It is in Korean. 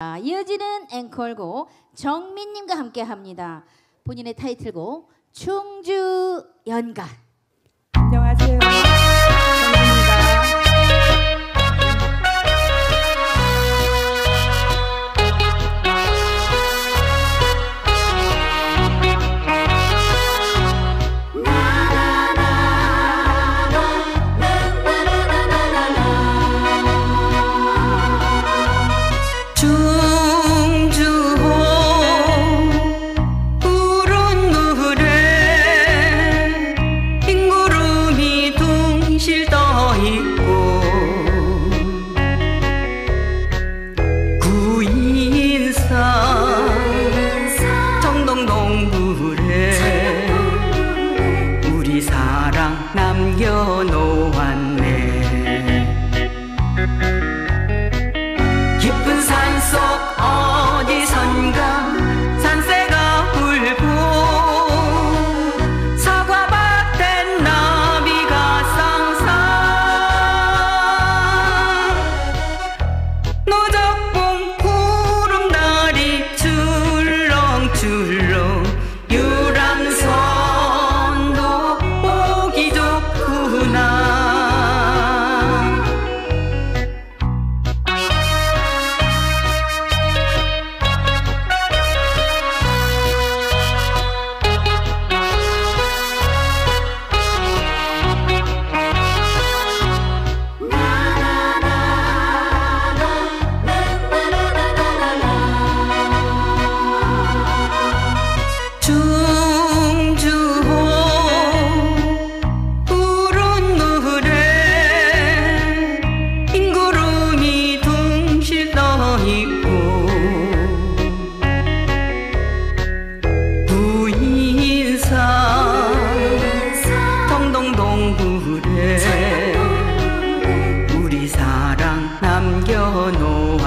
아, 이어지는 앵콜곡 정민님과 함께 합니다. 본인의 타이틀곡 충주 연가. vous voulez. 땅 남겨놓은